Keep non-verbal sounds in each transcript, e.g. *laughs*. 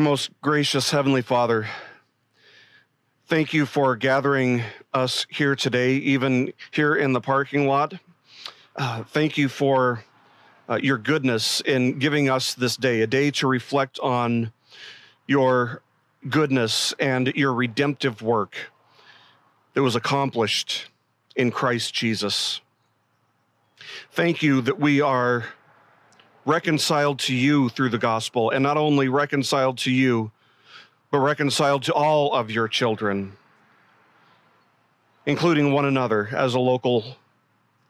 Our most gracious Heavenly Father, thank you for gathering us here today, even here in the parking lot. Uh, thank you for uh, your goodness in giving us this day, a day to reflect on your goodness and your redemptive work that was accomplished in Christ Jesus. Thank you that we are reconciled to you through the gospel, and not only reconciled to you, but reconciled to all of your children, including one another as a local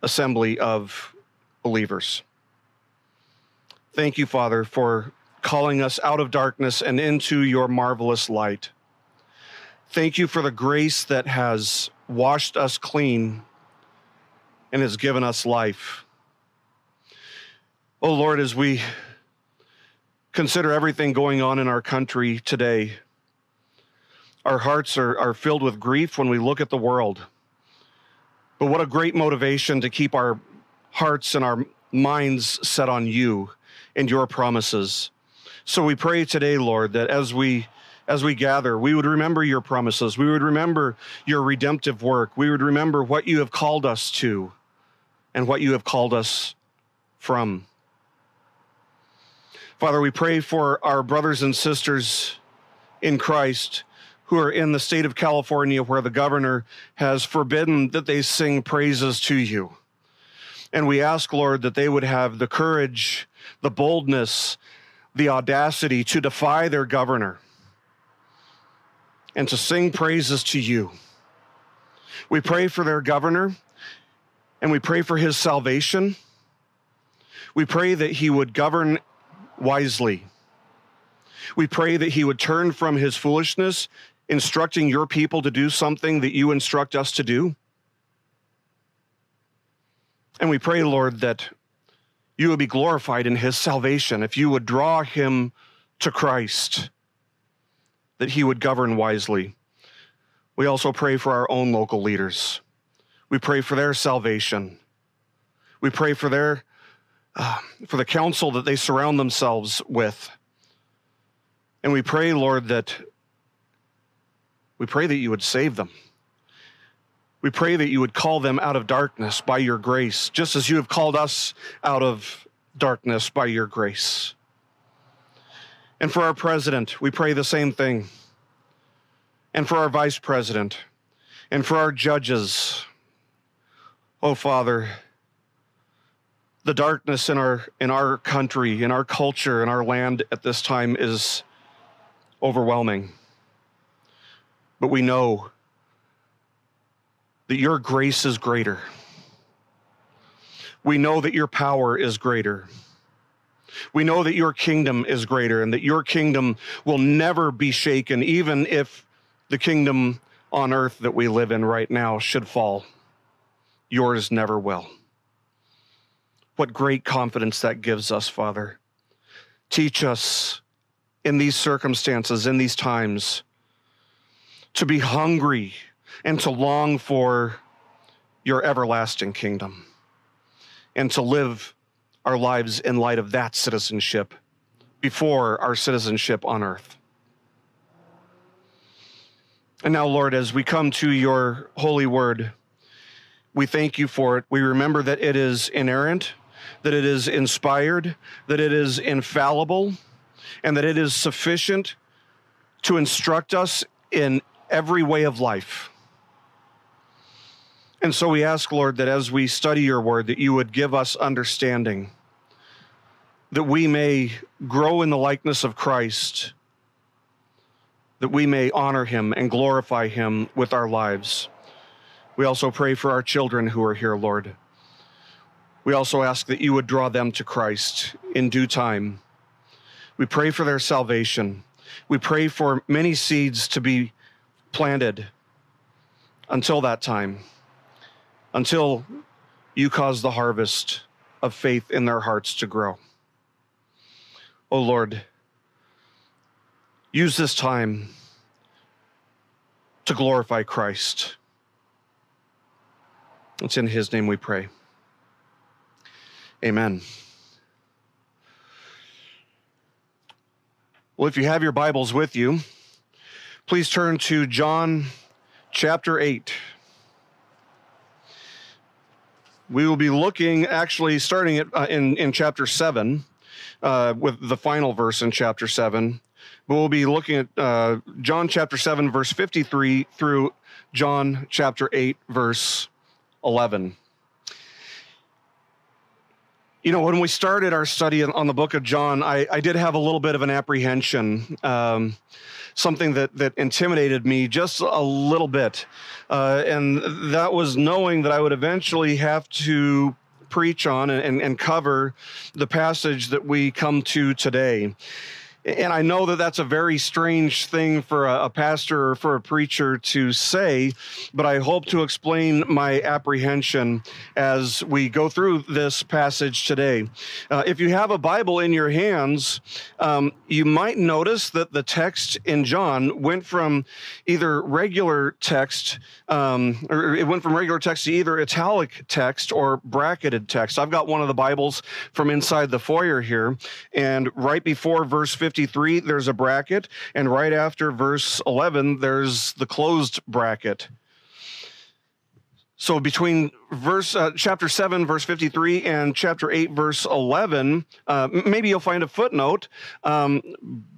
assembly of believers. Thank you, Father, for calling us out of darkness and into your marvelous light. Thank you for the grace that has washed us clean and has given us life. Oh Lord, as we consider everything going on in our country today, our hearts are, are filled with grief when we look at the world. But what a great motivation to keep our hearts and our minds set on you and your promises. So we pray today, Lord, that as we as we gather, we would remember your promises. We would remember your redemptive work. We would remember what you have called us to and what you have called us from. Father, we pray for our brothers and sisters in Christ who are in the state of California where the governor has forbidden that they sing praises to you. And we ask, Lord, that they would have the courage, the boldness, the audacity to defy their governor and to sing praises to you. We pray for their governor and we pray for his salvation. We pray that he would govern wisely. We pray that he would turn from his foolishness, instructing your people to do something that you instruct us to do. And we pray, Lord, that you would be glorified in his salvation, if you would draw him to Christ, that he would govern wisely. We also pray for our own local leaders. We pray for their salvation. We pray for their uh, for the counsel that they surround themselves with. And we pray, Lord, that we pray that you would save them. We pray that you would call them out of darkness by your grace, just as you have called us out of darkness by your grace. And for our president, we pray the same thing. And for our vice president, and for our judges. Oh, Father, the darkness in our in our country, in our culture, in our land at this time is overwhelming. But we know that your grace is greater. We know that your power is greater. We know that your kingdom is greater and that your kingdom will never be shaken, even if the kingdom on earth that we live in right now should fall. Yours never will. What great confidence that gives us, Father. Teach us in these circumstances, in these times, to be hungry and to long for your everlasting kingdom and to live our lives in light of that citizenship before our citizenship on earth. And now, Lord, as we come to your holy word, we thank you for it. We remember that it is inerrant, that it is inspired, that it is infallible, and that it is sufficient to instruct us in every way of life. And so we ask, Lord, that as we study your word, that you would give us understanding, that we may grow in the likeness of Christ, that we may honor him and glorify him with our lives. We also pray for our children who are here, Lord. We also ask that you would draw them to Christ in due time. We pray for their salvation. We pray for many seeds to be planted until that time until you cause the harvest of faith in their hearts to grow. Oh Lord, use this time to glorify Christ. It's in his name we pray. Amen. Well, if you have your Bibles with you, please turn to John chapter 8. We will be looking, actually, starting at, uh, in, in chapter 7, uh, with the final verse in chapter 7. But we'll be looking at uh, John chapter 7, verse 53 through John chapter 8, verse 11. You know, when we started our study on the book of John, I, I did have a little bit of an apprehension, um, something that, that intimidated me just a little bit. Uh, and that was knowing that I would eventually have to preach on and, and cover the passage that we come to today. And I know that that's a very strange thing for a, a, pastor or for a preacher to say, but I hope to explain my apprehension as we go through this passage today. Uh, if you have a Bible in your hands, um, you might notice that the text in John went from either regular text, um, or it went from regular text to either italic text or bracketed text. I've got one of the Bibles from inside the foyer here, and right before verse 15, 53, there's a bracket, and right after verse 11, there's the closed bracket. So between verse uh, chapter 7 verse 53 and chapter 8 verse 11 uh, maybe you'll find a footnote um,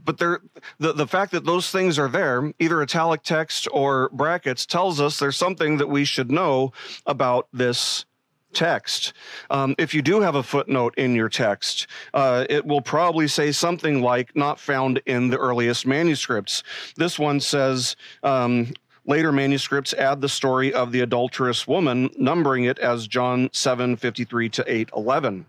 but there the, the fact that those things are there either italic text or brackets tells us there's something that we should know about this text. Um, if you do have a footnote in your text, uh, it will probably say something like not found in the earliest manuscripts. This one says, um, Later manuscripts add the story of the adulterous woman, numbering it as John 7 53 to 8 11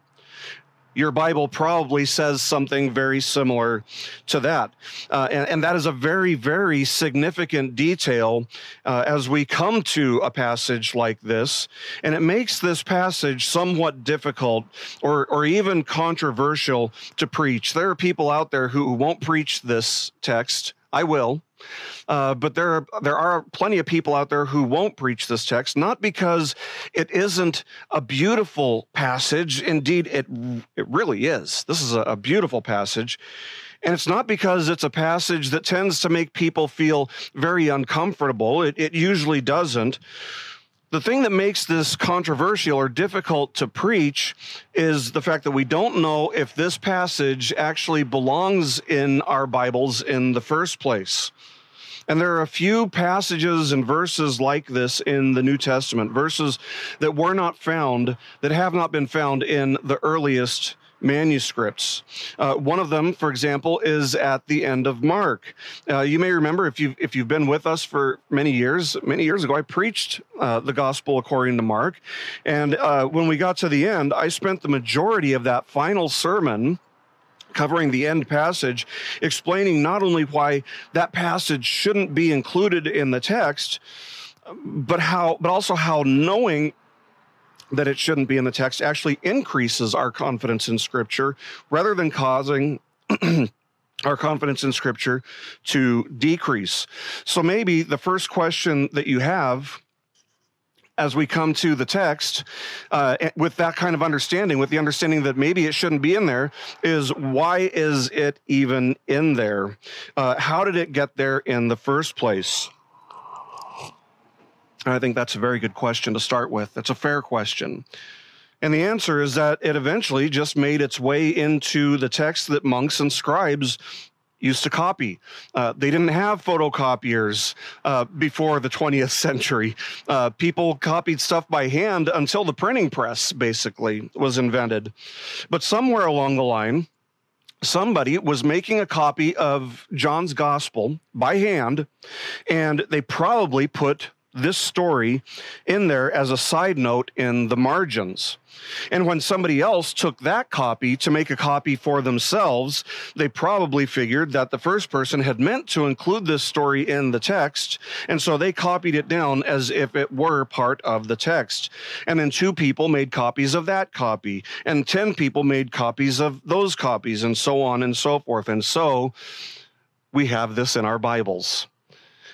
your Bible probably says something very similar to that. Uh, and, and, that is a very, very significant detail uh, as we come to a passage like this. And it makes this passage somewhat difficult or, or even controversial to preach. There are people out there who won't preach this text. I will. Uh, but there are there are plenty of people out there who won't preach this text, not because it isn't a beautiful passage. Indeed, it it really is. This is a, a beautiful passage. And it's not because it's a passage that tends to make people feel very uncomfortable. It, it usually doesn't. The thing that makes this controversial or difficult to preach is the fact that we don't know if this passage actually belongs in our Bibles in the first place. And there are a few passages and verses like this in the New Testament, verses that were not found, that have not been found in the earliest manuscripts. Uh, one of them, for example, is at the end of Mark. Uh, you may remember if you've if you've been with us for many years. Many years ago, I preached uh, the gospel according to Mark, and uh, when we got to the end, I spent the majority of that final sermon covering the end passage, explaining not only why that passage shouldn't be included in the text, but how, but also how knowing that it shouldn't be in the text actually increases our confidence in Scripture rather than causing. *clears throat* our confidence in scripture to decrease. So maybe the first question that you have as we come to the text uh, with that kind of understanding, with the understanding that maybe it shouldn't be in there, is why is it even in there? Uh, how did it get there in the first place? I think that's a very good question to start with. That's a fair question. And the answer is that it eventually just made its way into the text that monks and scribes used to copy. Uh, they didn't have photocopiers uh, before the 20th century. Uh, people copied stuff by hand until the printing press basically was invented. But somewhere along the line, somebody was making a copy of John's gospel by hand, and they probably put this story in there as a side note in the margins. And when somebody else took that copy to make a copy for themselves, they probably figured that the first person had meant to include this story in the text. And so they copied it down as if it were part of the text. And then two people made copies of that copy, and 10 people made copies of those copies, and so on and so forth. And so we have this in our Bibles.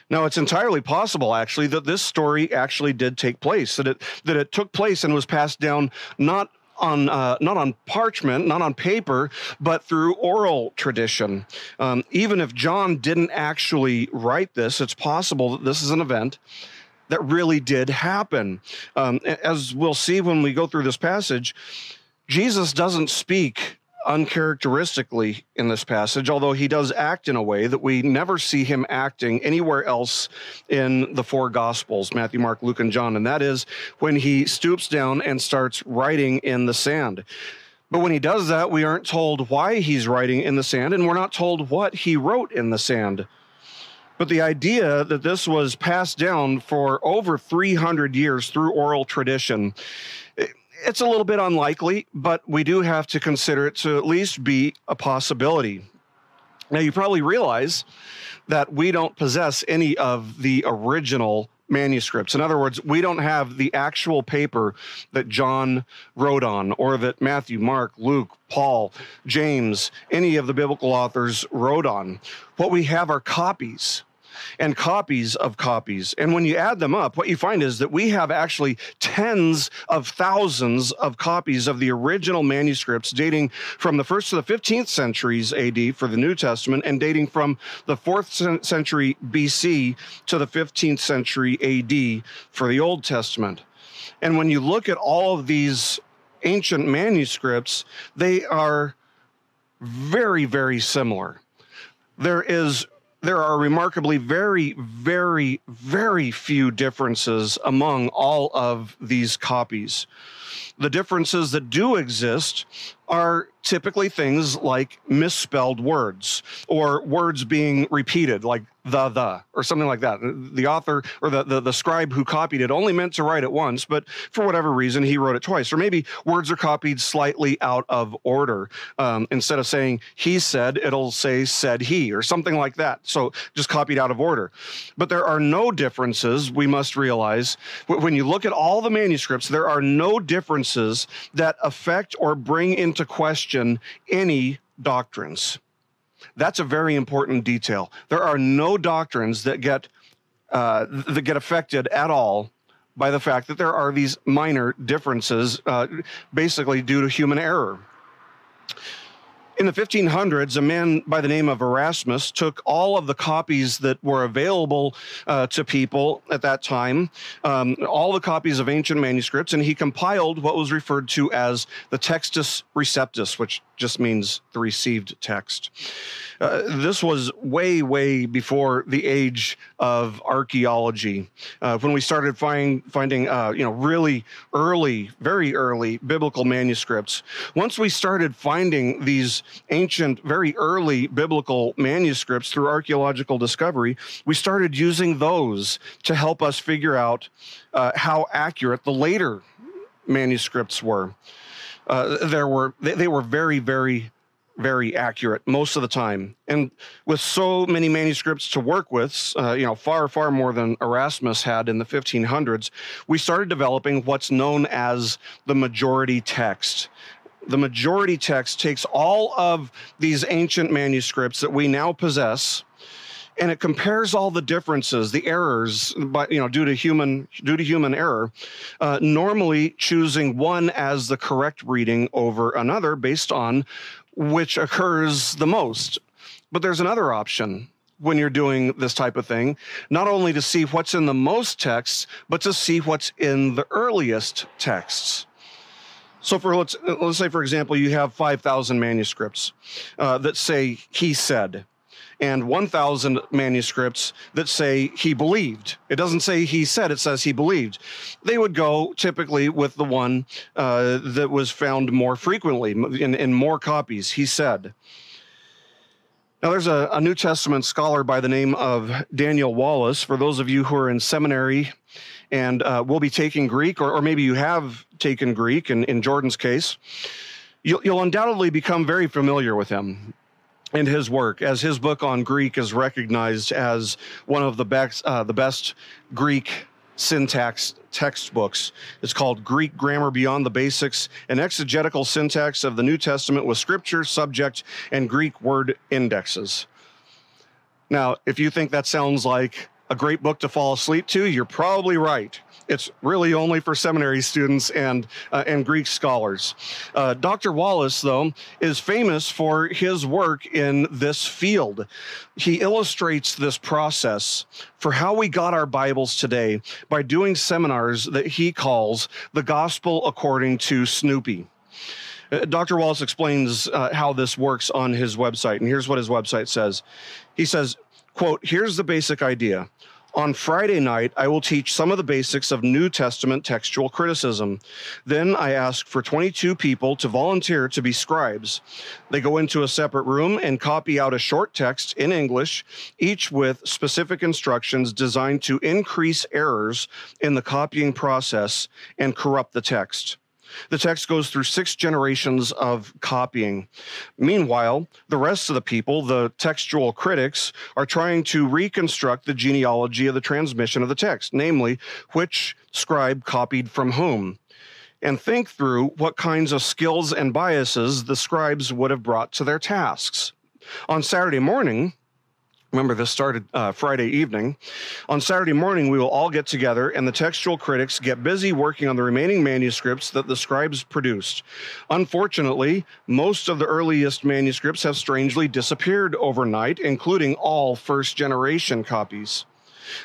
Now, it's entirely possible, actually, that this story actually did take place, that it that it took place and was passed down not on uh, not on parchment, not on paper, but through oral tradition. Um, even if John didn't actually write this, it's possible that this is an event that really did happen. Um, as we'll see when we go through this passage, Jesus doesn't speak uncharacteristically in this passage, although he does act in a way that we never see him acting anywhere else in the four Gospels Matthew, Mark, Luke, and John. And that is when he stoops down and starts writing in the sand. But when he does that, we aren't told why he's writing in the sand, and we're not told what he wrote in the sand. But the idea that this was passed down for over 300 years through oral tradition it's a little bit unlikely, but we do have to consider it to at least be a possibility. Now, you probably realize that we don't possess any of the original manuscripts. In other words, we don't have the actual paper that John wrote on, or that Matthew, Mark, Luke, Paul, James, any of the biblical authors wrote on. What we have are copies and copies of copies. And when you add them up, what you find is that we have actually tens of thousands of copies of the original manuscripts dating from the first to the 15th centuries AD for the New Testament and dating from the fourth century BC to the 15th century AD for the Old Testament. And when you look at all of these ancient manuscripts, they are very, very similar. There is there are remarkably very, very, very few differences among all of these copies. The differences that do exist are typically things like misspelled words or words being repeated, like the, the, or something like that. The author or the, the, the, scribe who copied it only meant to write it once, but for whatever reason, he wrote it twice. Or maybe words are copied slightly out of order. Um, instead of saying he said, it'll say said he, or something like that. So just copied out of order. But there are no differences, we must realize. When you look at all the manuscripts, there are no differences that affect or bring into question any doctrines. That's a very important detail. There are no doctrines that get uh, that get affected at all by the fact that there are these minor differences, uh, basically due to human error. In the 1500s, a man by the name of Erasmus took all of the copies that were available uh, to people at that time, um, all the copies of ancient manuscripts, and he compiled what was referred to as the Textus Receptus, which just means the received text. Uh, this was way, way before the age of archaeology, uh, when we started find, finding, uh, you know, really early, very early biblical manuscripts. Once we started finding these ancient, very early biblical manuscripts through archaeological discovery, we started using those to help us figure out uh, how accurate the later manuscripts were. Uh, there were they, they were very, very very accurate most of the time. And with so many manuscripts to work with, uh, you know, far, far more than Erasmus had in the 1500s, we started developing what's known as the majority text the majority text takes all of these ancient manuscripts that we now possess and it compares all the differences, the errors, but you know, due to human due to human error, uh, normally choosing one as the correct reading over another based on which occurs the most. But there's another option when you're doing this type of thing, not only to see what's in the most texts, but to see what's in the earliest texts. So for let's let's say for example you have 5,000 manuscripts uh, that say he said and 1,000 manuscripts that say he believed. It doesn't say he said, it says he believed. They would go typically with the one uh, that was found more frequently in, in more copies, he said. Now, there's a, a, New Testament scholar by the name of Daniel Wallace. For those of you who are in seminary and uh, will be taking Greek, or, or, maybe you have taken Greek, in, in Jordan's case, you'll, you'll undoubtedly become very familiar with him and his work, as his book on Greek is recognized as one of the best, uh, the best Greek syntax textbooks. It's called Greek Grammar Beyond the Basics, an exegetical syntax of the New Testament with scripture, subject, and Greek word indexes. Now, if you think that sounds like a great book to fall asleep to, you're probably right. It's really only for seminary students and uh, and Greek scholars. Uh, Dr. Wallace, though, is famous for his work in this field. He illustrates this process for how we got our Bibles today by doing seminars that he calls the Gospel according to Snoopy. Uh, Dr. Wallace explains uh, how this works on his website, and here's what his website says. He says, quote, here's the basic idea. On Friday night, I will teach some of the basics of New Testament textual criticism. Then I ask for 22 people to volunteer to be scribes. They go into a separate room and copy out a short text in English, each with specific instructions designed to increase errors in the copying process and corrupt the text. The text goes through six generations of copying. Meanwhile, the rest of the people, the textual critics, are trying to reconstruct the genealogy of the transmission of the text, namely, which scribe copied from whom, and think through what kinds of skills and biases the scribes would have brought to their tasks. On Saturday morning, Remember, this started uh, Friday evening. On Saturday morning, we will all get together and the textual critics get busy working on the remaining manuscripts that the scribes produced. Unfortunately, most of the earliest manuscripts have strangely disappeared overnight, including all first generation copies.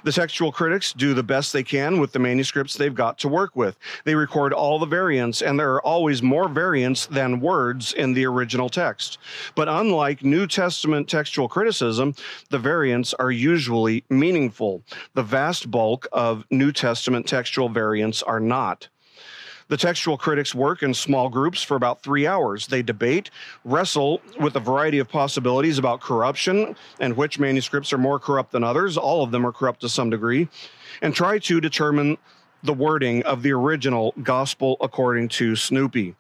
The textual critics do the best they can with the manuscripts they've got to work with. They record all the variants, and there are always more variants than words in the original text. But unlike New Testament textual criticism, the variants are usually meaningful. The vast bulk of New Testament textual variants are not. The textual critics work in small groups for about three hours. They debate, wrestle with a variety of possibilities about corruption and which manuscripts are more corrupt than others. All of them are corrupt to some degree, and try to determine the wording of the original Gospel according to Snoopy.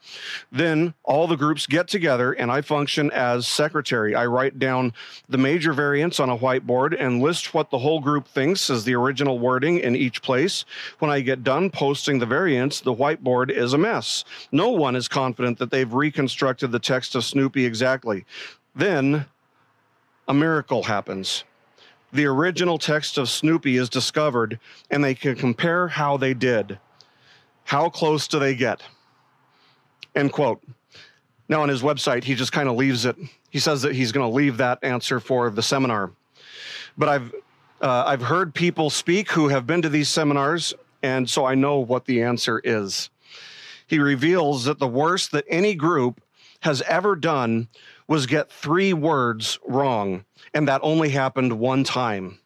Then all the groups get together and I function as secretary. I write down the major variants on a whiteboard and list what the whole group thinks is the original wording in each place. When I get done posting the variants, the whiteboard is a mess. No one is confident that they've reconstructed the text of Snoopy exactly. Then a miracle happens the original text of Snoopy is discovered and they can compare how they did. How close do they get? End quote. Now, on his website, he just kind of leaves it. He says that he's going to leave that answer for the seminar. But I've, uh, I've heard people speak who have been to these seminars, and so I know what the answer is. He reveals that the worst that any group has ever done was get three words wrong, and that only happened one time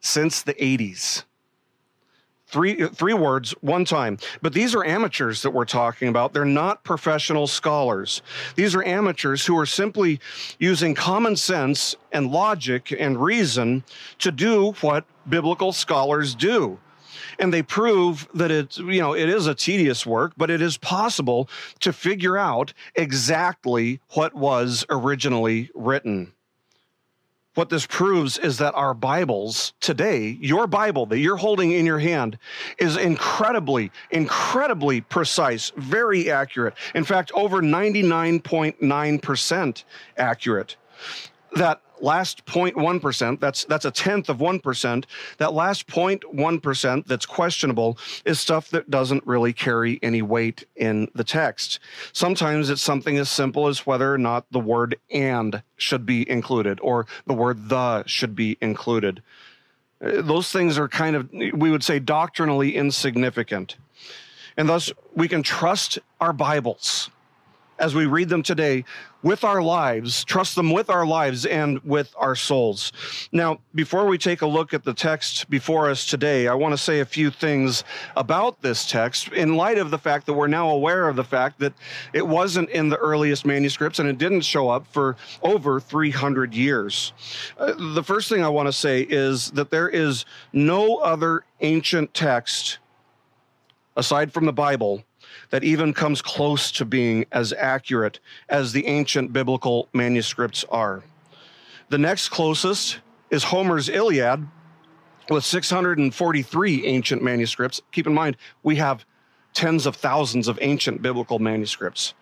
since the 80s. Three, three words, one time. But these are amateurs that we're talking about. They're not professional scholars. These are amateurs who are simply using common sense and logic and reason to do what biblical scholars do and they prove that it's you know it is a tedious work but it is possible to figure out exactly what was originally written what this proves is that our Bibles today, your Bible that you're holding in your hand, is incredibly, incredibly precise, very accurate. In fact, over 99.9% accurate. That last 0.1%, that's, that's a tenth of 1%, that last 0.1% that's questionable is stuff that doesn't really carry any weight in the text. Sometimes it's something as simple as whether or not the word and should be included or the word the should be included. Uh, those things are kind of, we would say, doctrinally insignificant. And thus, we can trust our Bibles as we read them today with our lives, trust them with our lives and with our souls. Now, before we take a look at the text before us today, I want to say a few things about this text in light of the fact that we're now aware of the fact that it wasn't in the earliest manuscripts and it didn't show up for over 300 years. Uh, the first thing I want to say is that there is no other ancient text aside from the Bible that even comes close to being as accurate as the ancient biblical manuscripts are. The next closest is Homer's Iliad with 643 ancient manuscripts. Keep in mind, we have tens of thousands of ancient biblical manuscripts.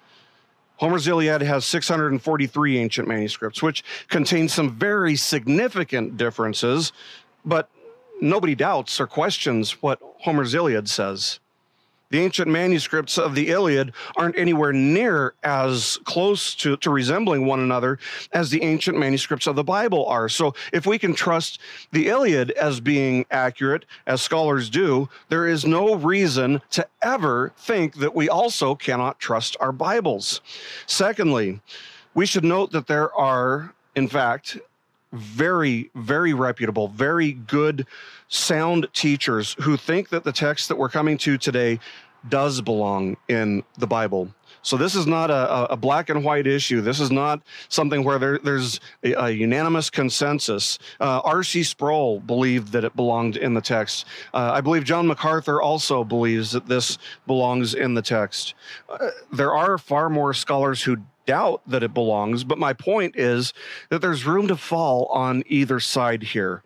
Homer's Iliad has 643 ancient manuscripts, which contain some very significant differences, but nobody doubts or questions what Homer's Iliad says. The ancient manuscripts of the Iliad aren't anywhere near as close to, to resembling one another as the ancient manuscripts of the Bible are. So, if we can trust the Iliad as being accurate, as scholars do, there is no reason to ever think that we also cannot trust our Bibles. Secondly, we should note that there are, in fact, very, very reputable, very good, sound teachers who think that the text that we're coming to today does belong in the Bible. So this is not a, a black and white issue. This is not something where there, there's a, a, unanimous consensus. Uh, R.C. Sproul believed that it belonged in the text. Uh, I believe John MacArthur also believes that this belongs in the text. Uh, there are far more scholars who doubt that it belongs, but my point is that there's room to fall on either side here.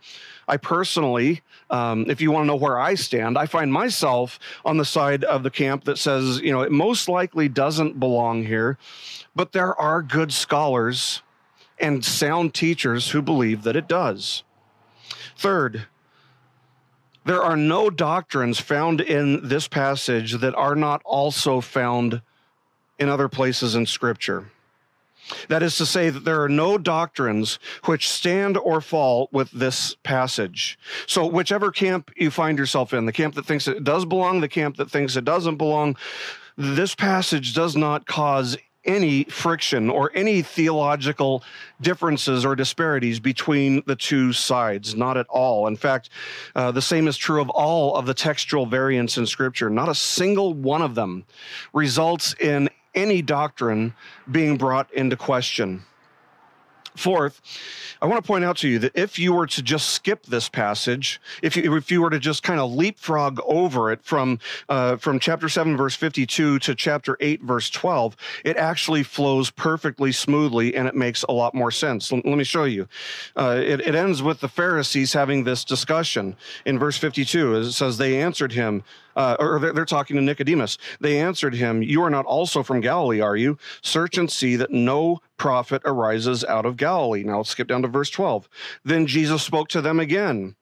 I personally, um, if you want to know where I stand, I find myself on the side of the camp that says, you know, it most likely doesn't belong here, but there are good scholars and sound teachers who believe that it does. Third, there are no doctrines found in this passage that are not also found in other places in Scripture. That is to say, that there are no doctrines which stand or fall with this passage. So, whichever camp you find yourself in, the camp that thinks it does belong, the camp that thinks it doesn't belong, this passage does not cause any friction or any theological differences or disparities between the two sides. Not at all. In fact, uh, the same is true of all of the textual variants in Scripture. Not a single one of them results in any doctrine being brought into question. Fourth, I want to point out to you that if you were to just skip this passage, if you, if you were to just kind of leapfrog over it from uh, from chapter seven verse fifty two to chapter eight verse twelve, it actually flows perfectly smoothly and it makes a lot more sense. L- let me show you. Uh, it, it ends with the Pharisees having this discussion in verse fifty two. It says they answered him, uh, or they're, they're, talking to Nicodemus. They answered him, You are not also from Galilee, are you? Search and see that no prophet arises out of Galilee. Now let's skip down to verse 12. Then Jesus spoke to them again,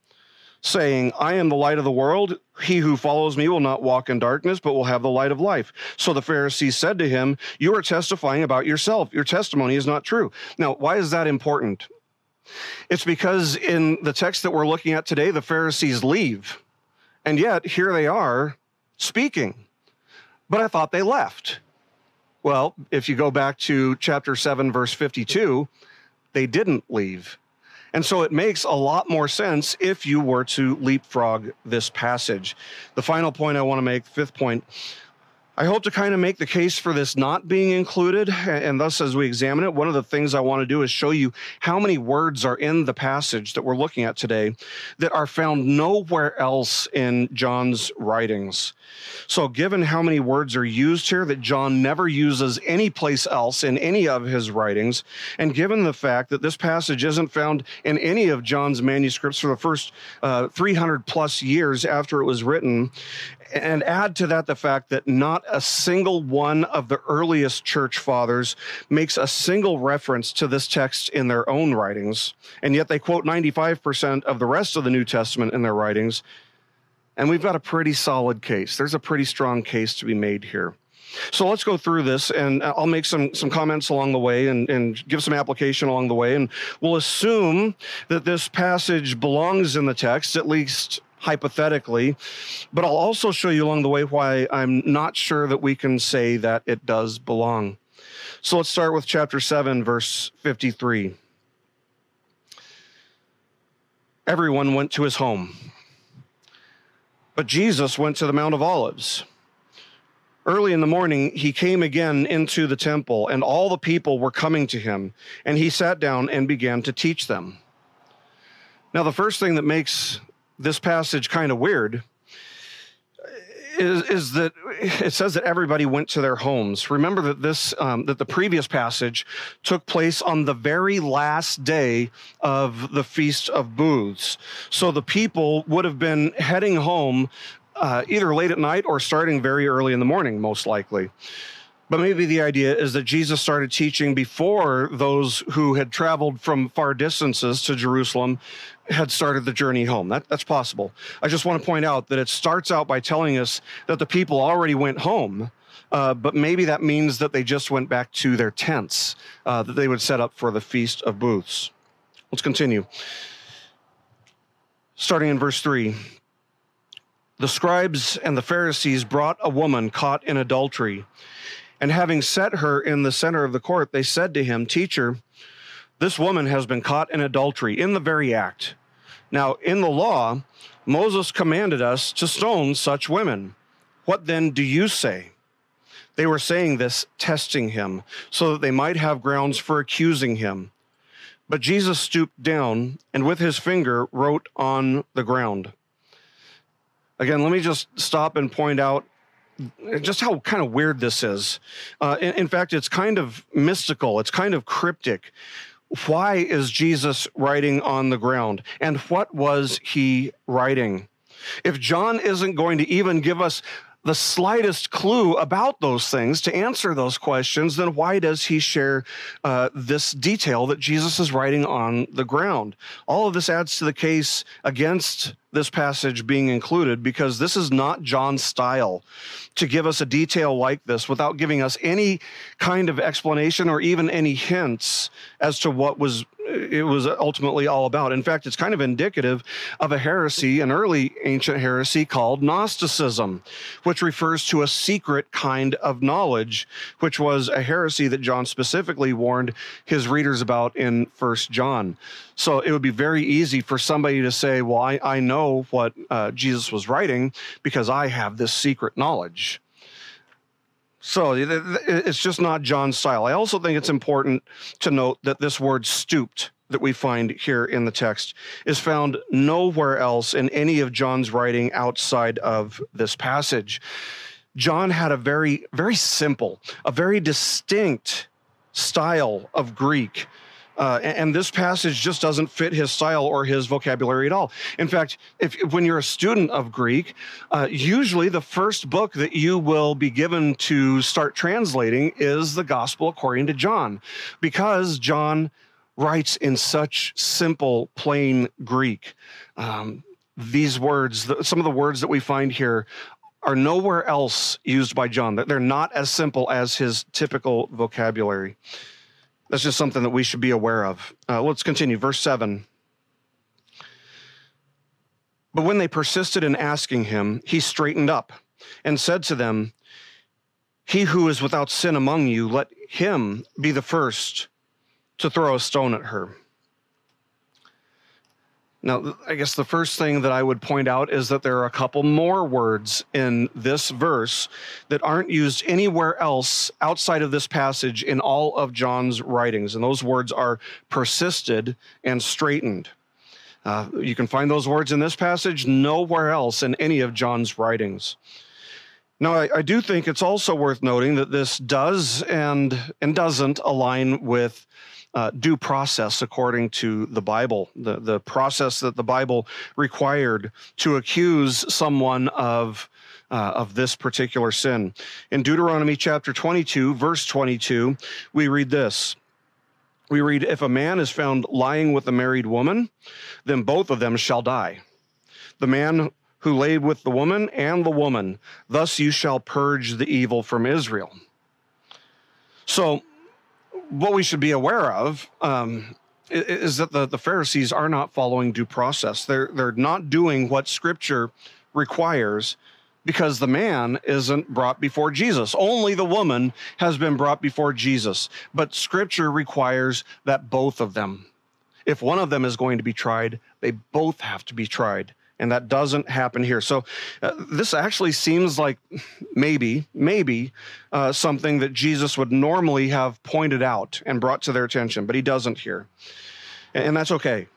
saying, I am the light of the world. He who follows me will not walk in darkness, but will have the light of life. So the Pharisees said to him, You are testifying about yourself. Your testimony is not true. Now, why is that important? It's because in the text that we're looking at today, the Pharisees leave and yet, here they are speaking. But I thought they left. Well, if you go back to chapter 7, verse 52, they didn't leave. And so it makes a lot more sense if you were to leapfrog this passage. The final point I want to make, fifth point, I hope to kind of make the case for this not being included. And thus, as we examine it, one of the things I want to do is show you how many words are in the passage that we're looking at today that are found nowhere else in John's writings. So, given how many words are used here that John never uses anyplace else in any of his writings, and given the fact that this passage isn't found in any of John's manuscripts for the first uh, 300 plus years after it was written, and add to that the fact that not a single one of the earliest church fathers makes a single reference to this text in their own writings, and yet they quote 95% of the rest of the New Testament in their writings. And we've got a pretty solid case. There's a pretty strong case to be made here. So let's go through this, and I'll make some some comments along the way, and, and give some application along the way, and we'll assume that this passage belongs in the text, at least hypothetically, but I'll also show you along the way why I'm not sure that we can say that it does belong. So let's start with chapter 7, verse 53. Everyone went to his home, but Jesus went to the Mount of Olives. Early in the morning, he came again into the temple, and all the people were coming to him, and he sat down and began to teach them. Now, the first thing that makes this passage kind of weird is, is that it says that everybody went to their homes. Remember that this um, that the previous passage took place on the very last day of the feast of booths. So the people would have been heading home uh, either late at night or starting very early in the morning, most likely. But maybe the idea is that Jesus started teaching before those who had traveled from far distances to Jerusalem had started the journey home. That, that's possible. I just want to point out that it starts out by telling us that the people already went home, uh, but maybe that means that they just went back to their tents uh, that they would set up for the Feast of Booths. Let's continue. Starting in verse 3 The scribes and the Pharisees brought a woman caught in adultery. And having set her in the center of the court, they said to him, Teacher, this woman has been caught in adultery in the very act. Now, in the law, Moses commanded us to stone such women. What then do you say? They were saying this, testing him, so that they might have grounds for accusing him. But Jesus stooped down and with his finger wrote on the ground. Again, let me just stop and point out just how kind of weird this is. Uh, in, in fact, it's kind of mystical, it's kind of cryptic. Why is Jesus writing on the ground? And what was he writing? If John isn't going to even give us the slightest clue about those things to answer those questions, then why does he share uh, this detail that Jesus is writing on the ground? All of this adds to the case against this passage being included because this is not John's style to give us a detail like this without giving us any kind of explanation or even any hints as to what was it was ultimately all about. In fact, it's kind of indicative of a heresy, an early ancient heresy called Gnosticism, which refers to a secret kind of knowledge, which was a heresy that John specifically warned his readers about in First John. So it would be very easy for somebody to say, Well, I, I know what uh, Jesus was writing because I have this secret knowledge. So it's just not John's style. I also think it's important to note that this word stooped that we find here in the text is found nowhere else in any of John's writing outside of this passage. John had a very, very simple, a very distinct style of Greek uh, and, and, this passage just doesn't fit his style or his vocabulary at all. In fact, if when you're a student of Greek, uh, usually the first book that you will be given to start translating is the Gospel according to John, because John writes in such simple, plain Greek. Um, these words, some of the words that we find here are nowhere else used by John. They're not as simple as his typical vocabulary. That's just something that we should be aware of. Uh, let's continue. Verse 7. But when they persisted in asking him, he straightened up and said to them, He who is without sin among you, let him be the first to throw a stone at her. Now, I guess the first thing that I would point out is that there are a couple more words in this verse that aren't used anywhere else outside of this passage in all of John's writings. And those words are persisted and straightened. Uh, you can find those words in this passage nowhere else in any of John's writings. Now, I, I do think it's also worth noting that this does and, and doesn't align with uh, due process according to the Bible, the, the process that the Bible required to accuse someone of. Uh, of this particular sin. In Deuteronomy chapter 22, verse 22, we read this. We read, If a man is found lying with a married woman, then both of them shall die. The man who laid with the woman and the woman, thus you shall purge the evil from Israel. So what we should be aware of um, is that the, the Pharisees are not following due process. They're they're not doing what Scripture requires because the man isn't brought before Jesus. Only the woman has been brought before Jesus. But Scripture requires that both of them, if one of them is going to be tried, they both have to be tried and that doesn't happen here. So uh, this actually seems like maybe, maybe uh, something that Jesus would normally have pointed out and brought to their attention, but he doesn't here, and, and that's okay.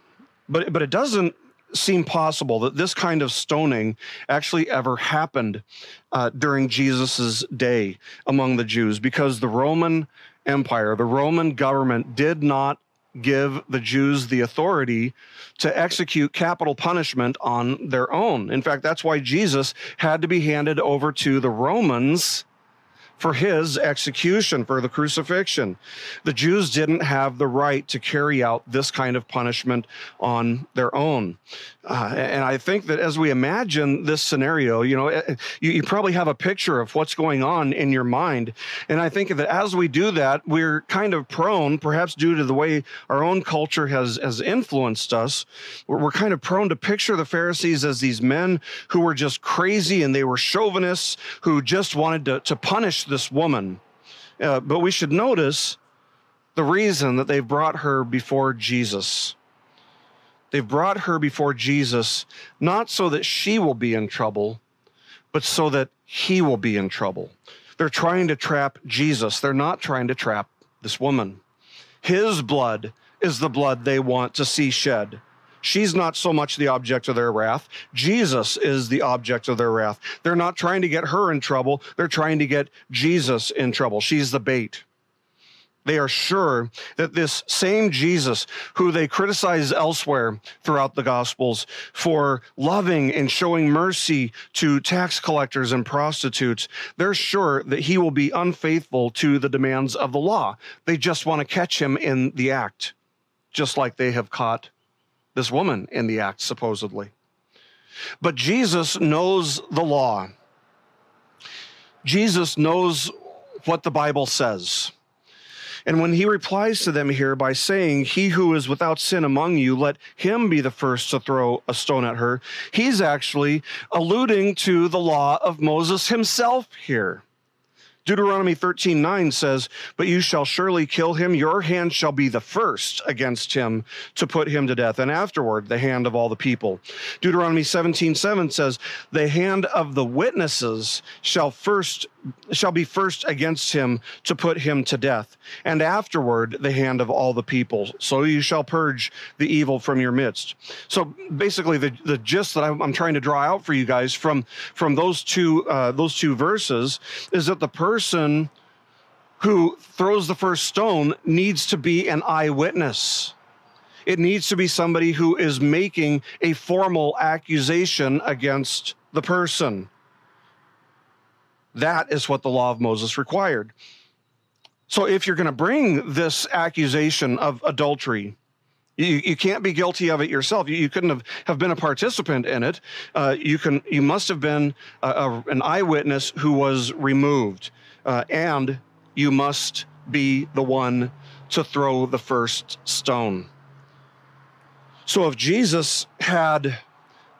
But but it doesn't seem possible that this kind of stoning actually ever happened uh, during Jesus's day among the Jews, because the Roman Empire, the Roman government, did not give the Jews the authority to execute capital punishment on their own. In fact, that's why Jesus had to be handed over to the Romans for his execution, for the crucifixion. The Jews didn't have the right to carry out this kind of punishment on their own. Uh, and I think that as we imagine this scenario, you know, eh, you, you, probably have a picture of what's going on in your mind. And I think that as we do that, we're kind of prone, perhaps due to the way our own culture has, has influenced us, we're, we're kind of prone to picture the Pharisees as these men who were just crazy and they were chauvinists who just wanted to, to punish this woman. Uh, but we should notice the reason that they've brought her before Jesus. They've brought her before Jesus not so that she will be in trouble, but so that he will be in trouble. They're trying to trap Jesus. They're not trying to trap this woman. His blood is the blood they want to see shed. She's not so much the object of their wrath. Jesus is the object of their wrath. They're not trying to get her in trouble. They're trying to get Jesus in trouble. She's the bait. They are sure that this same Jesus, who they criticize elsewhere throughout the Gospels for loving and showing mercy to tax collectors and prostitutes, they're sure that he will be unfaithful to the demands of the law. They just want to catch him in the act, just like they have caught this woman in the act, supposedly. But Jesus knows the law. Jesus knows what the Bible says. And when he replies to them here by saying, He who is without sin among you, let him be the first to throw a stone at her, he's actually alluding to the law of Moses himself here. Deuteronomy 13 9 says, But you shall surely kill him. Your hand shall be the first against him to put him to death, and afterward the hand of all the people. Deuteronomy 17 7 says, The hand of the witnesses shall first shall be first against him to put him to death, and afterward the hand of all the people. So you shall purge the evil from your midst. So basically, the, the gist that I'm, I'm trying to draw out for you guys from from those two uh, those two verses is that the person who throws the first stone needs to be an eyewitness. It needs to be somebody who is making a formal accusation against the person. That is what the law of Moses required. So if you're going to bring this accusation of adultery, you, you can't be guilty of it yourself. You, you couldn't have, have been a participant in it. Uh, you can you must have been a, a, an eyewitness who was removed, uh, and you must be the one to throw the first stone. So if Jesus had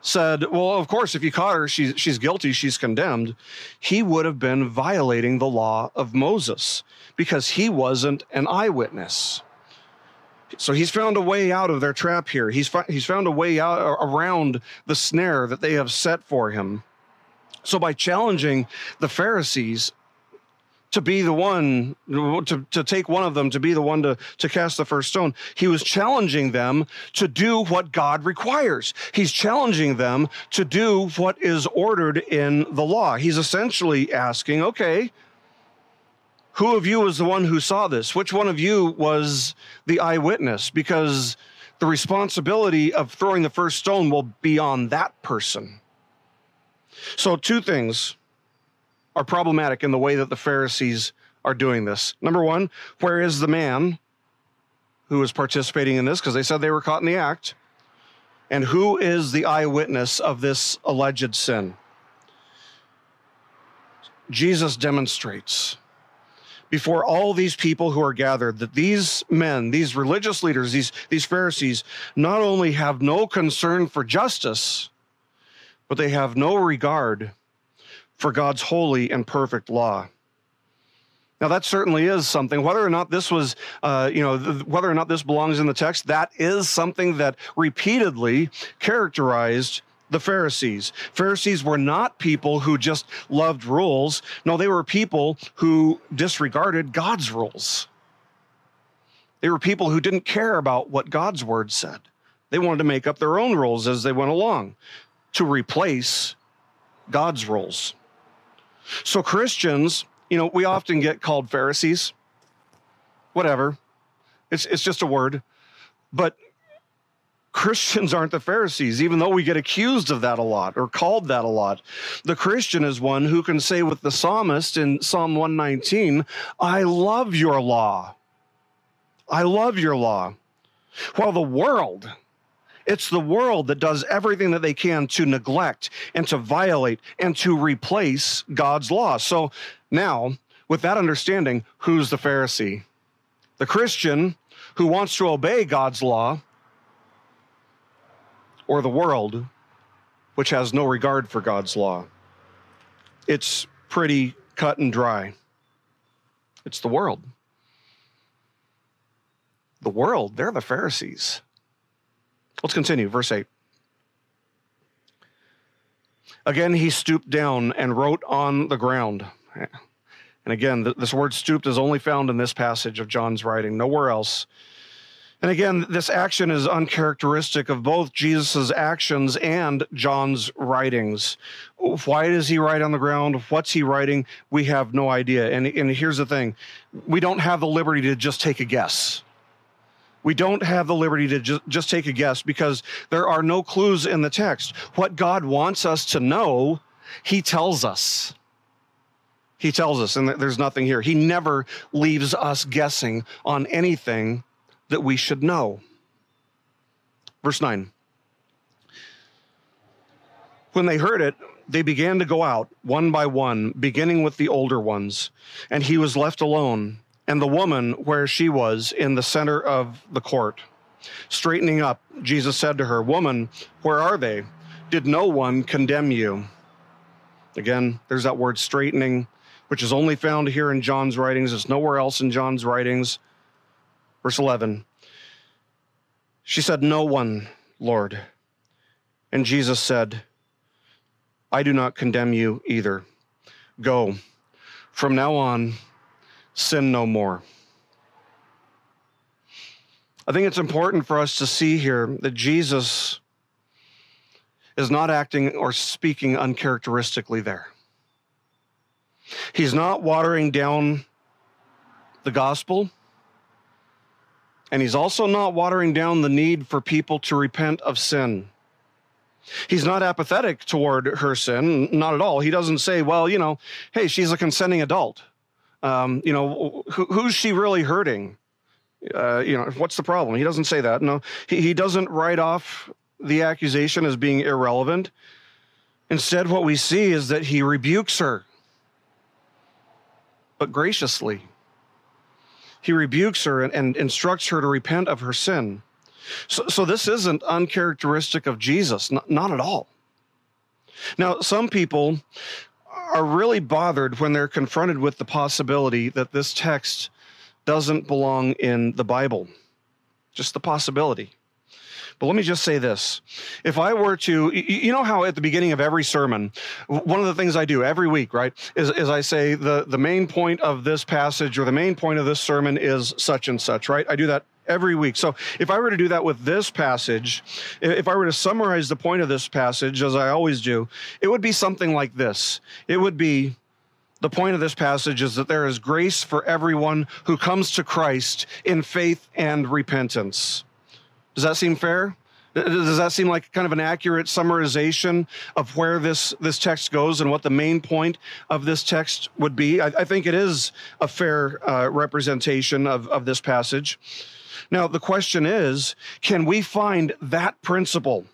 said, well, of course, if you caught her, she's, she's guilty, she's condemned, he would have been violating the law of Moses because he wasn't an eyewitness. So he's found a way out of their trap here. He's, he's found a way out around the snare that they have set for him. So by challenging the Pharisees to be the one to, to take one of them to be the one to, to cast the first stone. He was challenging them to do what god requires. He's challenging them to do what is ordered in the law. He's essentially asking okay who of you was the one who saw this? Which one of you was the eyewitness? Because the responsibility of throwing the first stone will be on that person. So two things are problematic in the way that the Pharisees are doing this. Number one, where is the man who is participating in this? Because they said they were caught in the act. And who is the eyewitness of this alleged sin? Jesus demonstrates before all these people who are gathered that these men, these religious leaders, these, these Pharisees, not only have no concern for justice, but they have no regard for God's holy and perfect law. Now, that certainly is something. Whether or not this was, uh, you know, th- whether or not this belongs in the text, that is something that repeatedly characterized the Pharisees. Pharisees were not people who just loved rules. No, they were people who disregarded God's rules. They were people who didn't care about what God's word said. They wanted to make up their own rules as they went along to replace God's rules. So, Christians, you know, we often get called Pharisees, whatever. It's, it's just a word. But Christians aren't the Pharisees, even though we get accused of that a lot or called that a lot. The Christian is one who can say with the psalmist in Psalm 119, I love your law. I love your law. While the world, it's the world that does everything that they can to neglect and to violate and to replace God's law. So now, with that understanding, who's the Pharisee? The Christian who wants to obey God's law or the world, which has no regard for God's law. It's pretty cut and dry. It's the world. The world, they're the Pharisees. Let's continue, verse 8. Again, he stooped down and wrote on the ground. And again, this word stooped is only found in this passage of John's writing, nowhere else. And again, this action is uncharacteristic of both Jesus' actions and John's writings. Why does he write on the ground? What's he writing? We have no idea. And, and here's the thing we don't have the liberty to just take a guess. We don't have the liberty to just, just take a guess because there are no clues in the text. What God wants us to know, he tells us. He tells us, and there's nothing here. He never leaves us guessing on anything that we should know. Verse 9. When they heard it, they began to go out one by one, beginning with the older ones, and he was left alone, and the woman where she was in the center of the court. Straightening up, Jesus said to her, Woman, where are they? Did no one condemn you? Again, there's that word straightening, which is only found here in John's writings. It's nowhere else in John's writings. Verse 11 She said, No one, Lord. And Jesus said, I do not condemn you either. Go. From now on, sin no more. I think it's important for us to see here that Jesus is not acting or speaking uncharacteristically there. He's not watering down the gospel. And he's also not watering down the need for people to repent of sin. He's not apathetic toward her sin, not at all. He doesn't say, well, you know, hey, she's a consenting adult. Um, you know, who, who's she really hurting? Uh, you know, what's the problem? He doesn't say that. No, he, he doesn't write off the accusation as being irrelevant. Instead, what we see is that he rebukes her, but graciously he rebukes her and, and instructs her to repent of her sin. So, so this isn't uncharacteristic of Jesus, not, not at all. Now, some people are really bothered when they're confronted with the possibility that this text doesn't belong in the Bible. Just the possibility. But let me just say this. If I were to, you know how at the beginning of every sermon, one of the things I do every week, right, is, is I say the, the main point of this passage or the main point of this sermon is such and such, right? I do that every week. So if I were to do that with this passage, if I were to summarize the point of this passage, as I always do, it would be something like this. It would be the point of this passage is that there is grace for everyone who comes to Christ in faith and repentance. Does that seem fair? Does that seem like kind of an accurate summarization of where this, this text goes and what the main point of this text would be? I, I think it is a fair uh, representation of, of this passage. Now, the question is can we find that principle,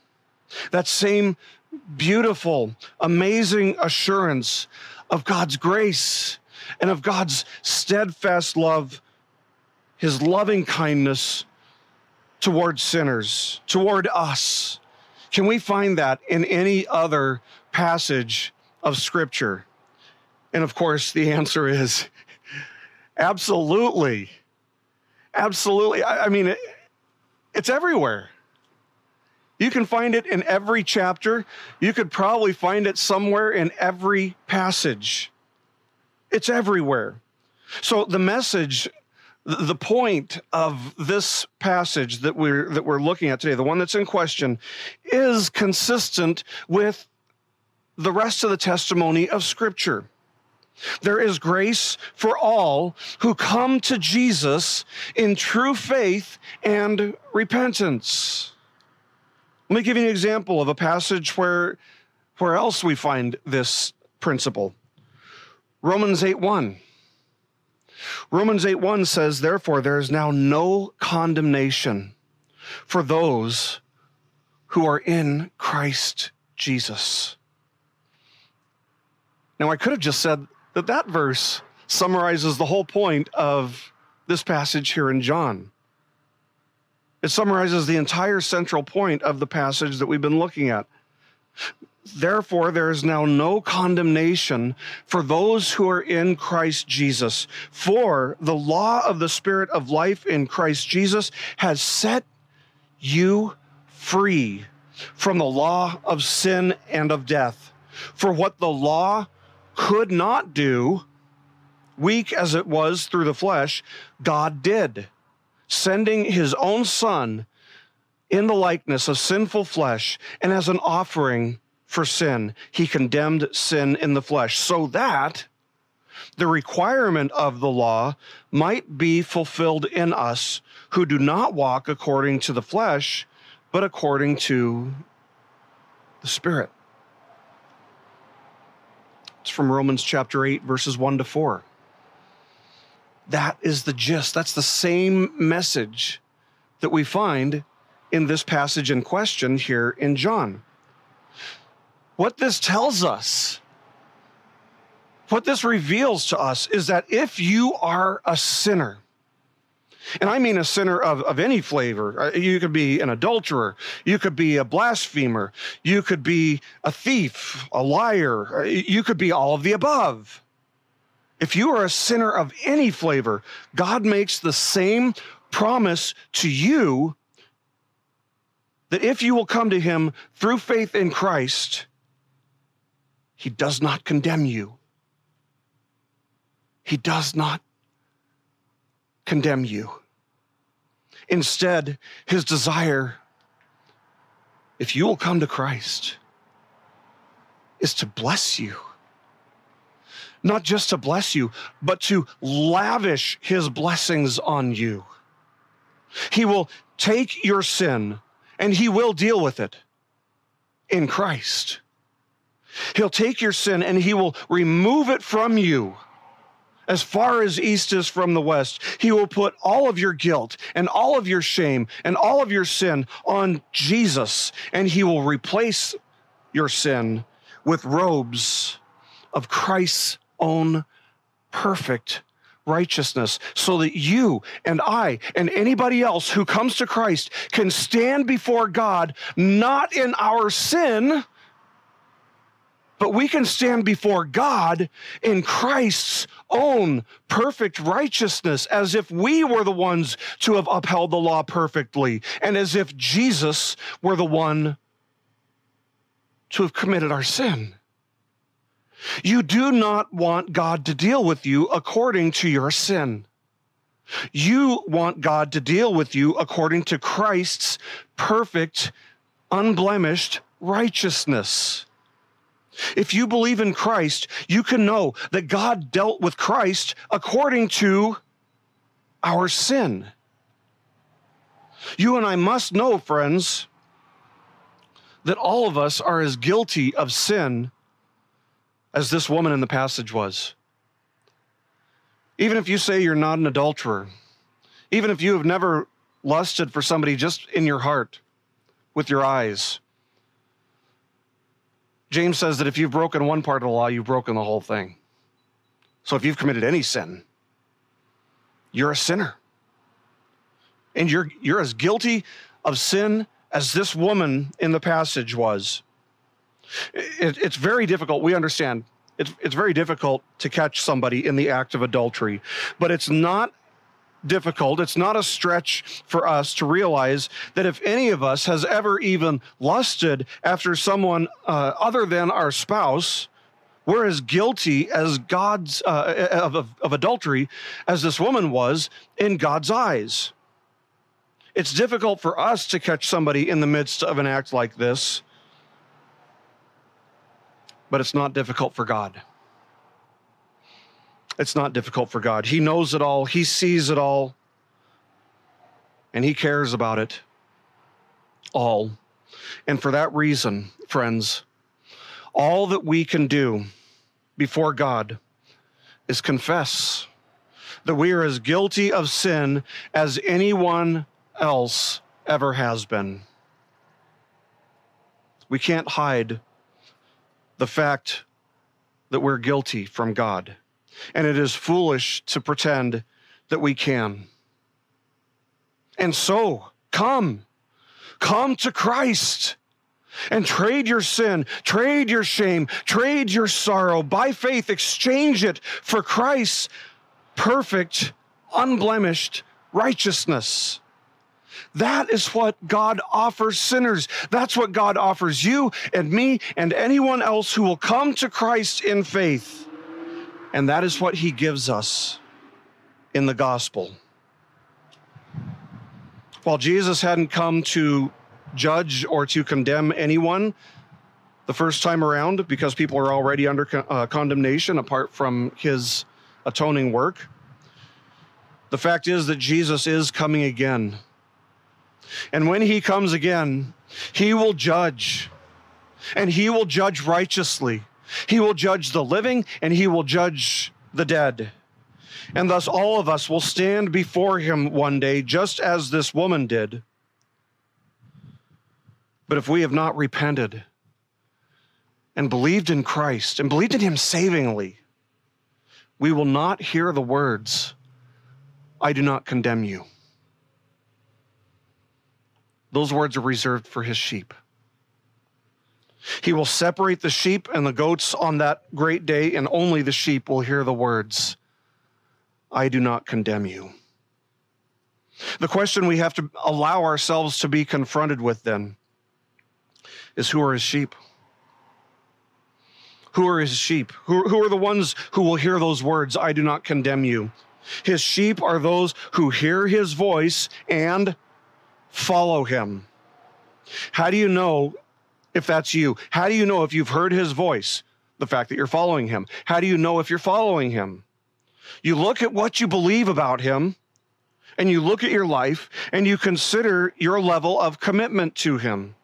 that same beautiful, amazing assurance of God's grace and of God's steadfast love, his loving kindness toward sinners, toward us. Can we find that in any other passage of Scripture? And of course, the *laughs* answer is absolutely. Absolutely. I, I mean, it, it's everywhere. You can find it in every chapter. You could probably find it somewhere in every passage. It's everywhere. So the message the point of this passage that we're that we're looking at today, the one that's in question, is consistent with the rest of the testimony of Scripture. There is grace for all who come to Jesus in true faith and repentance. Let me give you an example of a passage where where else we find this principle. Romans 8 1. Romans 8 1 says, Therefore, there is now no condemnation for those who are in Christ Jesus. Now, I could have just said that that verse summarizes the whole point of this passage here in John. It summarizes the entire central point of the passage that we've been looking at. Therefore, there is now no condemnation for those who are in Christ Jesus. For the law of the Spirit of life in Christ Jesus has set you free from the law of sin and of death. For what the law could not do, weak as it was through the flesh, God did, sending his own Son in the likeness of sinful flesh and as an offering for sin. He condemned sin in the flesh so that the requirement of the law might be fulfilled in us who do not walk according to the flesh, but according to the Spirit. It's from Romans chapter 8, verses 1 to 4. That is the gist. That's the same message that we find in this passage in question here in John. What this tells us, what this reveals to us, is that if you are a sinner, and I mean a sinner of, of any flavor. Uh, you could be an adulterer. You could be a blasphemer. You could be a thief, a liar. Uh, you could be all of the above. If you are a sinner of any flavor, God makes the same promise to you that if you will come to Him through faith in Christ, He does not condemn you. He does not condemn you. Instead, His desire, if you will come to Christ, is to bless you not just to bless you, but to lavish his blessings on you. He will take your sin and he will deal with it in Christ. He'll take your sin and he will remove it from you as far as east is from the west. He will put all of your guilt and all of your shame and all of your sin on Jesus, and he will replace your sin with robes of Christ's own perfect righteousness so that you and I and anybody else who comes to Christ can stand before God not in our sin, but we can stand before God in Christ's own perfect righteousness as if we were the ones to have upheld the law perfectly and as if Jesus were the one to have committed our sin. You do not want God to deal with you according to your sin. You want God to deal with you according to Christ's perfect, unblemished righteousness. If you believe in Christ, you can know that God dealt with Christ according to our sin. You and I must know, friends, that all of us are as guilty of sin as this woman in the passage was. Even if you say you're not an adulterer, even if you have never lusted for somebody just in your heart with your eyes, James says that if you've broken one part of the law, you've broken the whole thing. So if you've committed any sin, you're a sinner. And you're, you're as guilty of sin as this woman in the passage was. It, it's very difficult. We understand it's, it's very difficult to catch somebody in the act of adultery, but it's not difficult. It's not a stretch for us to realize that if any of us has ever even lusted after someone uh, other than our spouse, we're as guilty as God's uh, of, of, of adultery as this woman was in God's eyes. It's difficult for us to catch somebody in the midst of an act like this but it's not difficult for God. It's not difficult for God. He knows it all, He sees it all, and He cares about it all. And for that reason, friends, all that we can do before God is confess that we are as guilty of sin as anyone else ever has been. We can't hide the fact that we're guilty from God, and it is foolish to pretend that we can. And so, come, come to Christ and trade your sin, trade your shame, trade your sorrow. By faith, exchange it for Christ's perfect, unblemished righteousness. That is what God offers sinners. That's what God offers you and me and anyone else who will come to Christ in faith. And that is what he gives us in the gospel. While Jesus hadn't come to judge or to condemn anyone the first time around because people are already under uh, condemnation apart from his atoning work. The fact is that Jesus is coming again. And when he comes again, he will judge, and he will judge righteously. He will judge the living, and he will judge the dead. And thus, all of us will stand before him one day, just as this woman did. But if we have not repented and believed in Christ and believed in Him savingly, we will not hear the words, I do not condemn you. Those words are reserved for His sheep. He will separate the sheep and the goats on that great day, and only the sheep will hear the words, I do not condemn you. The question we have to allow ourselves to be confronted with then is who are his sheep? Who are his sheep? Who, who are the ones who will hear those words, I do not condemn you? His sheep are those who hear his voice and follow him. How do you know if that's you? How do you know if you've heard his voice? The fact that you're following him. How do you know if you're following him? You look at what you believe about him and you look at your life and you consider your level of commitment to him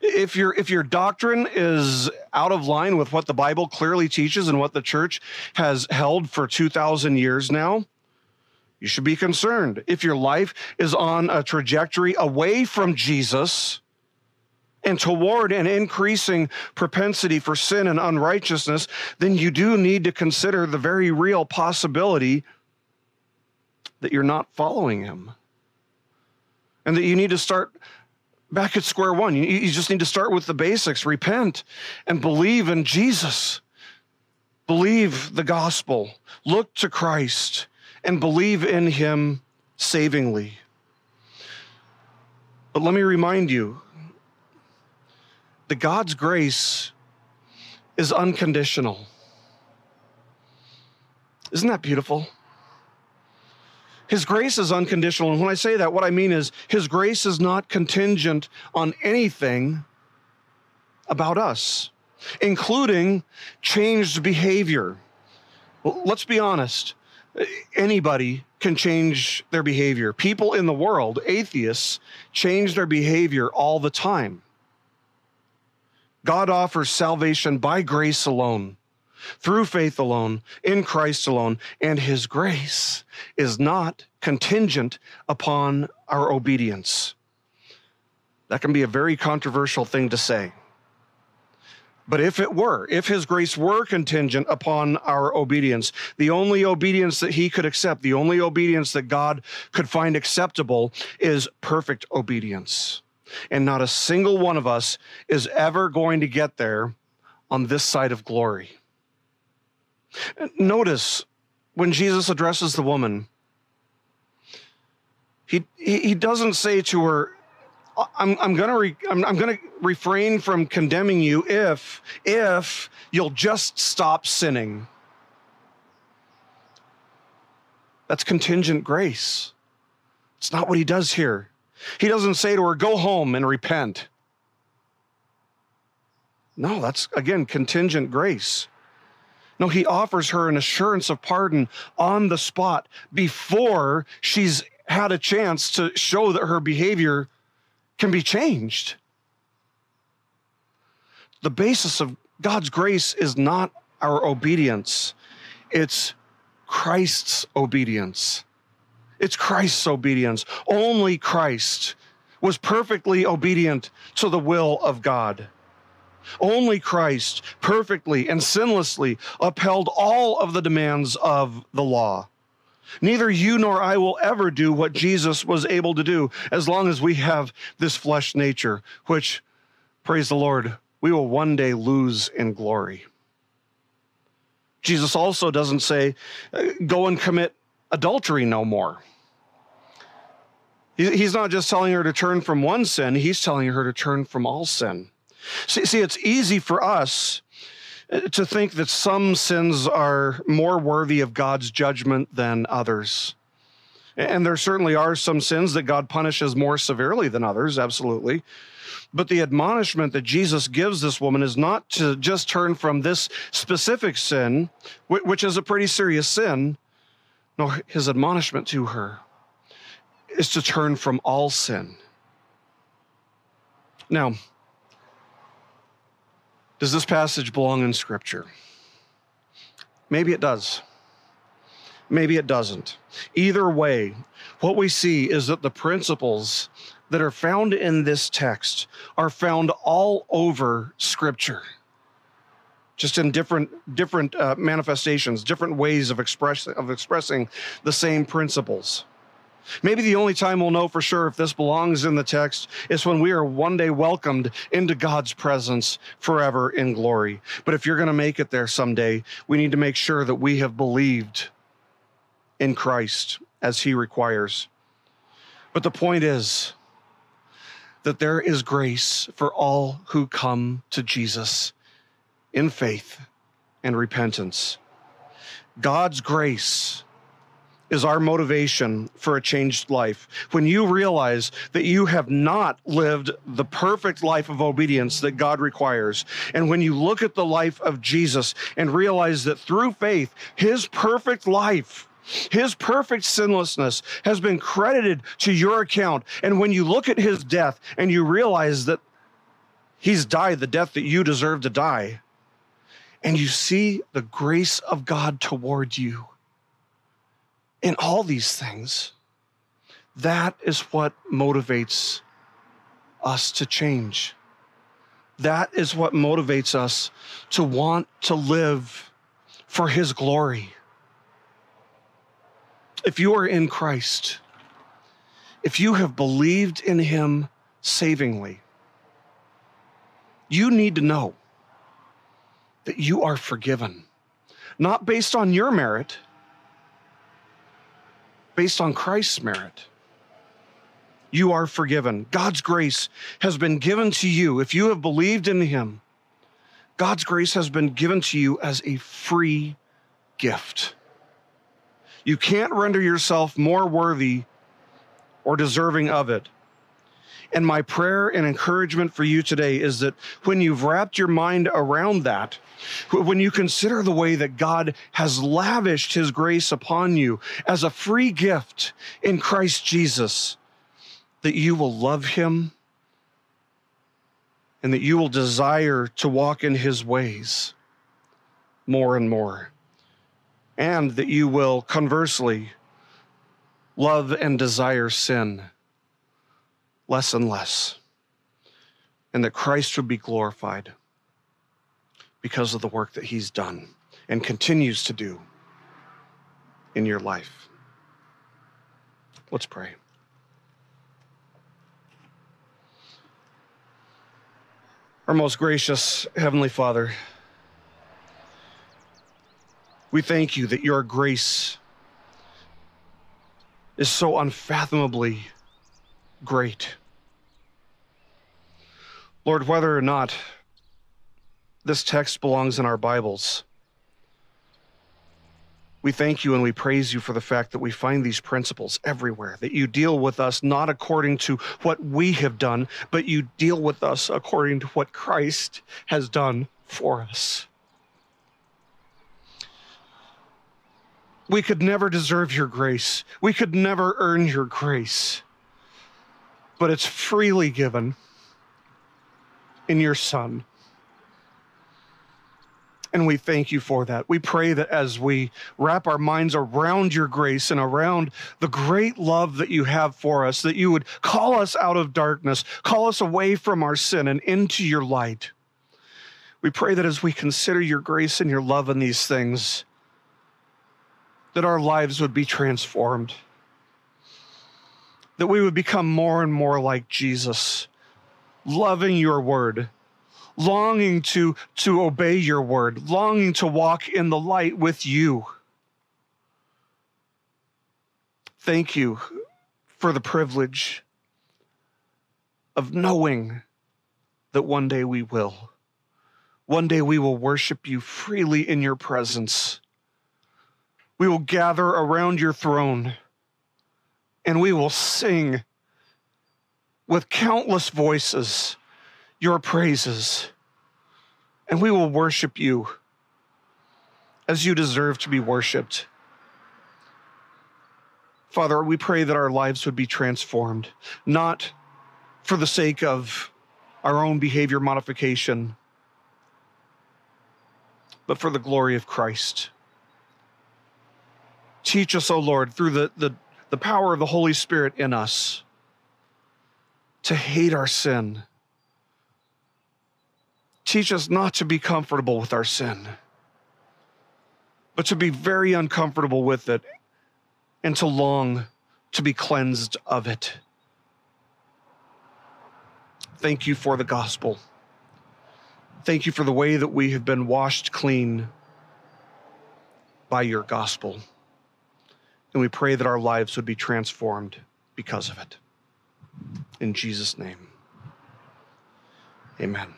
if your if your doctrine is out of line with what the Bible clearly teaches and what the church has held for 2000 years now, you should be concerned. If your life is on a trajectory away from Jesus and toward an increasing propensity for sin and unrighteousness, then you do need to consider the very real possibility that you're not following him. And that you need to start back at square one. You, you just need to start with the basics repent and believe in Jesus. Believe the gospel. Look to Christ and believe in him savingly. But let me remind you that God's grace is unconditional. Isn't that beautiful? His grace is unconditional. And when I say that, what I mean is His grace is not contingent on anything about us, including changed behavior. Let's be honest. Anybody can change their behavior. People in the world, atheists, change their behavior all the time. God offers salvation by grace alone through faith alone, in Christ alone, and his grace is not contingent upon our obedience. That can be a very controversial thing to say. But if it were, if his grace were contingent upon our obedience, the only obedience that he could accept, the only obedience that God could find acceptable is perfect obedience. And not a single one of us is ever going to get there on this side of glory. Notice when Jesus addresses the woman, he, he, doesn't say to her, I'm, I'm gonna re, I'm, I'm gonna refrain from condemning you if if you'll just stop sinning. That's contingent grace. It's not what he does here. He doesn't say to her, "Go home and repent." No, that's again contingent grace. No, he offers her an assurance of pardon on the spot before she's had a chance to show that her behavior can be changed. the basis of God's grace is not our obedience, it's Christ's obedience. It's Christ's obedience. Only Christ was perfectly obedient to the will of God. Only Christ perfectly and sinlessly upheld all of the demands of the law. Neither you nor I will ever do what Jesus was able to do as long as we have this flesh nature, which, praise the Lord, we will one day lose in glory. Jesus also doesn't say, uh, go and commit adultery no more. He's not just telling her to turn from one sin, he's telling her to turn from all sin. See, see, it's easy for us uh, to think that some sins are more worthy of God's judgment than others. And there certainly are some sins that God punishes more severely than others, absolutely. But the admonishment that Jesus gives this woman is not to just turn from this specific sin, which is a pretty serious sin. No, his admonishment to her is to turn from all sin. Now, does this passage belong in Scripture? Maybe it does. Maybe it doesn't. Either way, what we see is that the principles that are found in this text are found all over Scripture, just in different different uh, manifestations, different ways of express of expressing the same principles. Maybe the only time we'll know for sure if this belongs in the text is when we are one day welcomed into God's presence forever in glory. But if you're going to make it there someday, we need to make sure that we have believed in Christ as he requires. But the point is that there is grace for all who come to Jesus in faith and repentance. God's grace is our motivation for a changed life. When you realize that you have not lived the perfect life of obedience that God requires, and when you look at the life of Jesus and realize that through faith, his perfect life, his perfect sinlessness has been credited to your account. And when you look at his death and you realize that he's died the death that you deserve to die, and you see the grace of God toward you in all these things, that is what motivates us to change. That is what motivates us to want to live for His glory. If you are in Christ, if you have believed in Him savingly, you need to know that you are forgiven, not based on your merit based on Christ's merit. You are forgiven. God's grace has been given to you. If you have believed in Him, God's grace has been given to you as a free gift. You can't render yourself more worthy or deserving of it. And my prayer and encouragement for you today is that when you've wrapped your mind around that, when you consider the way that God has lavished his grace upon you as a free gift in Christ Jesus, that you will love him and that you will desire to walk in his ways more and more. And that you will conversely love and desire sin less and less. And that Christ would be glorified because of the work that he's done and continues to do in your life. Let's pray. Our most gracious Heavenly Father, we thank you that your grace is so unfathomably great. Lord, whether or not this text belongs in our Bibles. We thank you and we praise you for the fact that we find these principles everywhere, that you deal with us not according to what we have done, but you deal with us according to what Christ has done for us. We could never deserve your grace. We could never earn your grace. But it's freely given in your Son. And we thank you for that. We pray that as we wrap our minds around your grace and around the great love that you have for us, that you would call us out of darkness, call us away from our sin and into your light. We pray that as we consider your grace and your love in these things, that our lives would be transformed, that we would become more and more like Jesus, loving your word longing to, to obey your word, longing to walk in the light with you. Thank you for the privilege of knowing that one day we will. One day we will worship you freely in your presence. We will gather around your throne and we will sing with countless voices your praises, and we will worship you as you deserve to be worshiped. Father, we pray that our lives would be transformed, not for the sake of our own behavior modification, but for the glory of Christ. Teach us, O oh Lord, through the, the, the power of the Holy Spirit in us, to hate our sin Teach us not to be comfortable with our sin, but to be very uncomfortable with it and to long to be cleansed of it. Thank you for the gospel. Thank you for the way that we have been washed clean by your gospel. And we pray that our lives would be transformed because of it. In Jesus' name, amen.